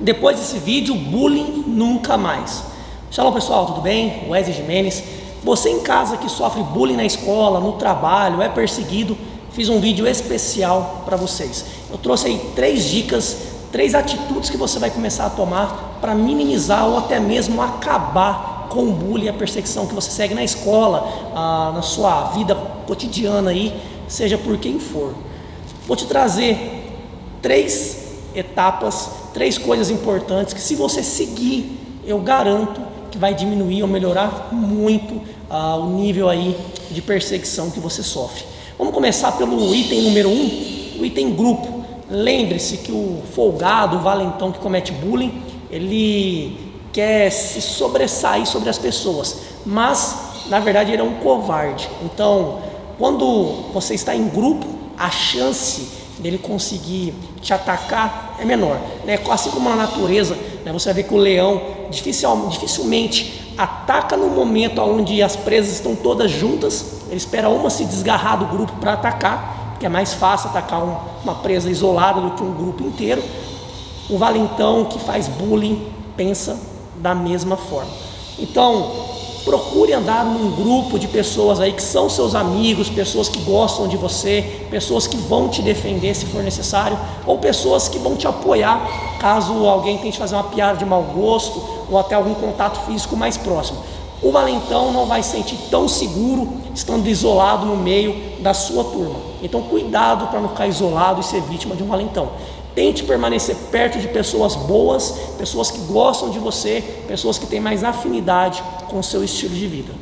Depois desse vídeo, bullying nunca mais. Shalom pessoal, tudo bem? Wesley Jimenez. Você em casa que sofre bullying na escola, no trabalho, é perseguido, fiz um vídeo especial para vocês. Eu trouxe aí três dicas, três atitudes que você vai começar a tomar para minimizar ou até mesmo acabar com o bullying a perseguição que você segue na escola, ah, na sua vida cotidiana aí, seja por quem for. Vou te trazer três etapas, três coisas importantes que se você seguir, eu garanto que vai diminuir ou melhorar muito ah, o nível aí de perseguição que você sofre. Vamos começar pelo item número um, o item grupo. Lembre-se que o folgado, o valentão que comete bullying, ele quer se sobressair sobre as pessoas, mas na verdade ele é um covarde. Então, quando você está em grupo, a chance dele conseguir te atacar é menor. Né? Assim como na natureza, né? você vai ver que o leão dificilmente, dificilmente ataca no momento onde as presas estão todas juntas, ele espera uma se desgarrar do grupo para atacar, porque é mais fácil atacar um, uma presa isolada do que um grupo inteiro. O valentão que faz bullying pensa da mesma forma. Então, procure andar num grupo de pessoas aí que são seus amigos, pessoas que gostam de você, pessoas que vão te defender se for necessário, ou pessoas que vão te apoiar caso alguém tente fazer uma piada de mau gosto ou até algum contato físico mais próximo. O valentão não vai se sentir tão seguro estando isolado no meio da sua turma. Então, cuidado para não ficar isolado e ser vítima de um valentão. Tente permanecer perto de pessoas boas, pessoas que gostam de você, pessoas que têm mais afinidade com o seu estilo de vida.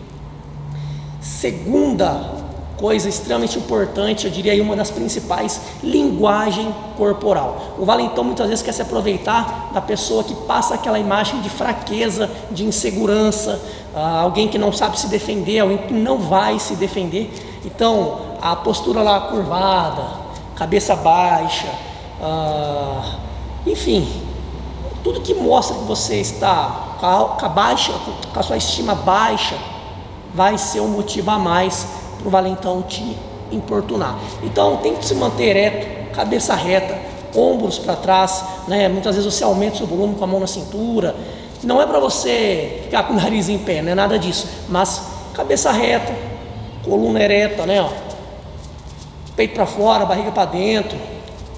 Segunda coisa extremamente importante, eu diria aí uma das principais, linguagem corporal. O valentão muitas vezes quer se aproveitar da pessoa que passa aquela imagem de fraqueza, de insegurança, ah, alguém que não sabe se defender, alguém que não vai se defender. Então, a postura lá curvada, cabeça baixa, ah, enfim, tudo que mostra que você está com a, baixa, com a sua estima baixa, vai ser um motivo a mais para o valentão te importunar. Então tem que se manter ereto, cabeça reta, ombros para trás, né? muitas vezes você aumenta o seu volume com a mão na cintura. Não é para você ficar com o nariz em pé, não é nada disso, mas cabeça reta, coluna ereta, né? Ó. peito para fora, barriga para dentro,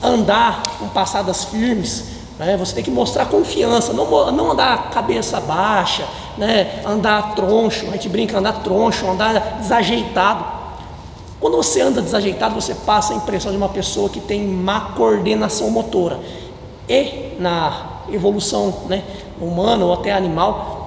andar com passadas firmes, né? você tem que mostrar confiança, não, não andar cabeça baixa, né? andar troncho, a gente brinca, andar troncho, andar desajeitado. Quando você anda desajeitado, você passa a impressão de uma pessoa que tem má coordenação motora. E na evolução né, humana ou até animal,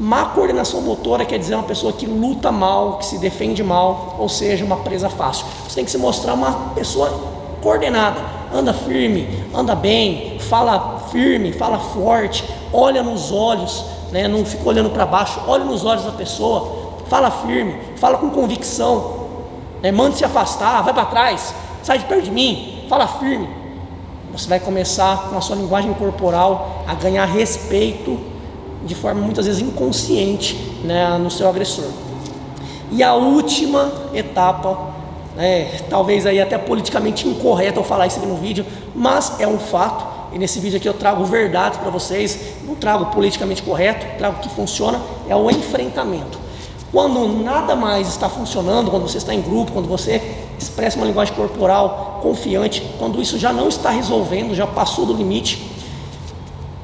Má coordenação motora quer dizer uma pessoa que luta mal, que se defende mal, ou seja, uma presa fácil. Você tem que se mostrar uma pessoa coordenada, anda firme, anda bem, fala firme, fala forte, olha nos olhos, né? não fica olhando para baixo, olha nos olhos da pessoa, fala firme, fala com convicção, né? manda se afastar, vai para trás, sai de perto de mim, fala firme. Você vai começar com a sua linguagem corporal a ganhar respeito de forma muitas vezes inconsciente né, no seu agressor. E a última etapa é, talvez aí até politicamente incorreto eu falar isso aqui no vídeo, mas é um fato. E nesse vídeo aqui eu trago verdades para vocês, não trago politicamente correto, trago o que funciona, é o enfrentamento. Quando nada mais está funcionando, quando você está em grupo, quando você expressa uma linguagem corporal confiante, quando isso já não está resolvendo, já passou do limite,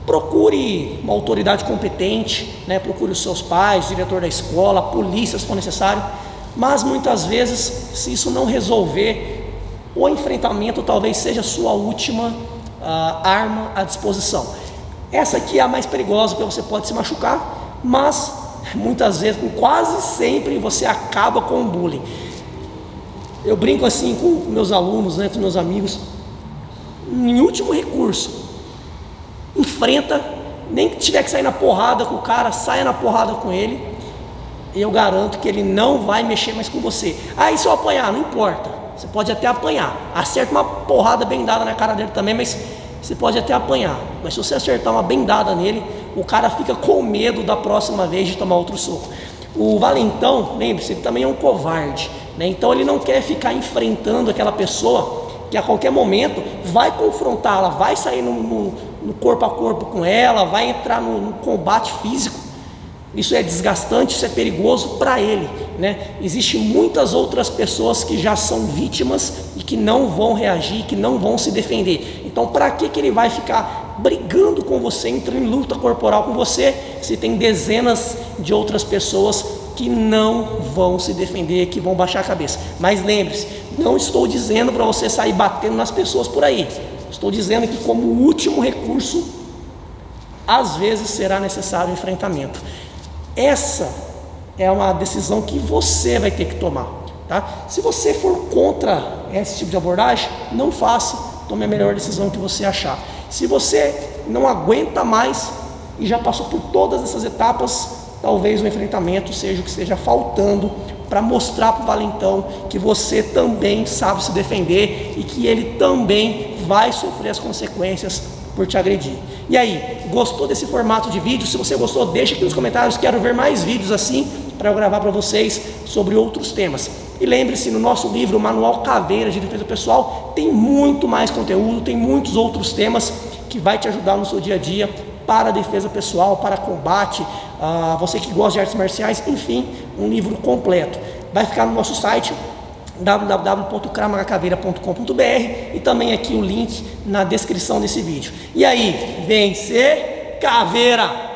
procure uma autoridade competente, né? procure os seus pais, diretor da escola, polícia se for necessário, mas muitas vezes, se isso não resolver, o enfrentamento talvez seja sua última uh, arma à disposição. Essa aqui é a mais perigosa, porque você pode se machucar, mas muitas vezes, quase sempre, você acaba com o bullying. Eu brinco assim com meus alunos, né, com meus amigos. Em último recurso, enfrenta, nem que tiver que sair na porrada com o cara, saia na porrada com ele eu garanto que ele não vai mexer mais com você. Aí se eu apanhar, não importa. Você pode até apanhar. Acerta uma porrada bem dada na cara dele também, mas você pode até apanhar. Mas se você acertar uma bem dada nele, o cara fica com medo da próxima vez de tomar outro soco. O valentão, lembre-se, ele também é um covarde. Né? Então ele não quer ficar enfrentando aquela pessoa que a qualquer momento vai confrontá-la, vai sair no, no, no corpo a corpo com ela, vai entrar no, no combate físico. Isso é desgastante, isso é perigoso para ele. Né? Existem muitas outras pessoas que já são vítimas e que não vão reagir, que não vão se defender. Então, para que, que ele vai ficar brigando com você, entrando em luta corporal com você, se tem dezenas de outras pessoas que não vão se defender, que vão baixar a cabeça? Mas lembre-se, não estou dizendo para você sair batendo nas pessoas por aí. Estou dizendo que, como último recurso, às vezes será necessário enfrentamento. Essa é uma decisão que você vai ter que tomar. Tá? Se você for contra esse tipo de abordagem, não faça, tome a melhor decisão que você achar. Se você não aguenta mais e já passou por todas essas etapas, talvez o enfrentamento seja o que esteja faltando para mostrar para o valentão que você também sabe se defender e que ele também vai sofrer as consequências por te agredir. E aí, gostou desse formato de vídeo? Se você gostou, deixa aqui nos comentários. Quero ver mais vídeos assim para eu gravar para vocês sobre outros temas. E lembre-se, no nosso livro, Manual Caveira de Defesa Pessoal, tem muito mais conteúdo, tem muitos outros temas que vai te ajudar no seu dia a dia para a defesa pessoal, para combate, uh, você que gosta de artes marciais, enfim, um livro completo. Vai ficar no nosso site www.cramagacaveira.com.br e também aqui o link na descrição desse vídeo. E aí, vencer caveira!